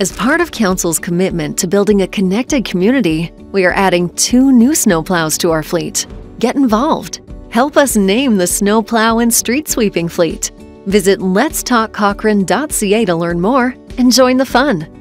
As part of Council's commitment to building a connected community, we are adding two new snowplows to our fleet. Get involved. Help us name the snowplow and street sweeping fleet. Visit letstalkcochrane.ca to learn more and join the fun.